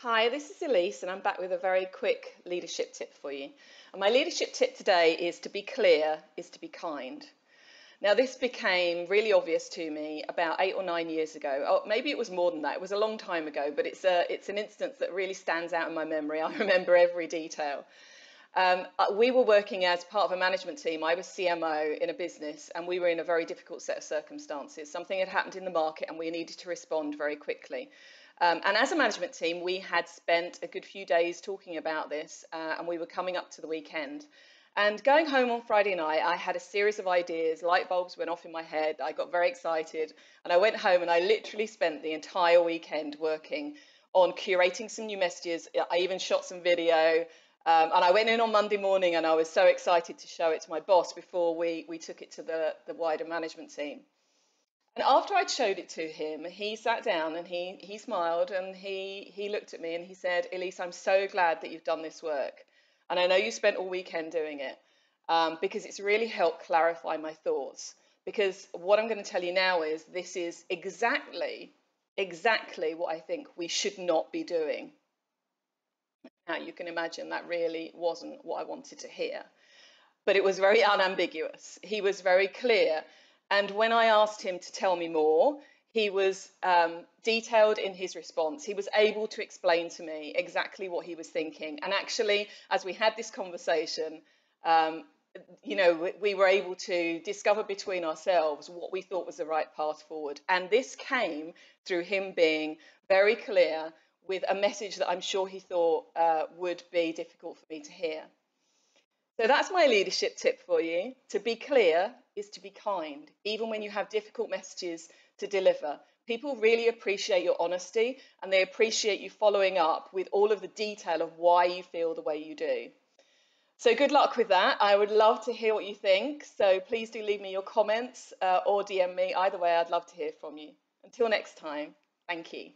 Hi, this is Elise, and I'm back with a very quick leadership tip for you. And my leadership tip today is to be clear, is to be kind. Now, this became really obvious to me about eight or nine years ago. Oh, maybe it was more than that. It was a long time ago, but it's, a, it's an instance that really stands out in my memory. I remember every detail. Um, uh, we were working as part of a management team. I was CMO in a business, and we were in a very difficult set of circumstances. Something had happened in the market, and we needed to respond very quickly. Um, and as a management team, we had spent a good few days talking about this, uh, and we were coming up to the weekend. And going home on Friday night, I had a series of ideas, light bulbs went off in my head, I got very excited, and I went home and I literally spent the entire weekend working on curating some new messages. I even shot some video, um, and I went in on Monday morning and I was so excited to show it to my boss before we, we took it to the, the wider management team. And after I'd showed it to him, he sat down and he, he smiled and he, he looked at me and he said, Elise, I'm so glad that you've done this work. And I know you spent all weekend doing it um, because it's really helped clarify my thoughts. Because what I'm going to tell you now is this is exactly, exactly what I think we should not be doing. Now, you can imagine that really wasn't what I wanted to hear. But it was very unambiguous. He was very clear and when I asked him to tell me more, he was um, detailed in his response. He was able to explain to me exactly what he was thinking. And actually, as we had this conversation, um, you know, we, we were able to discover between ourselves what we thought was the right path forward. And this came through him being very clear with a message that I'm sure he thought uh, would be difficult for me to hear. So that's my leadership tip for you. To be clear is to be kind, even when you have difficult messages to deliver. People really appreciate your honesty and they appreciate you following up with all of the detail of why you feel the way you do. So good luck with that. I would love to hear what you think. So please do leave me your comments uh, or DM me. Either way, I'd love to hear from you. Until next time, thank you.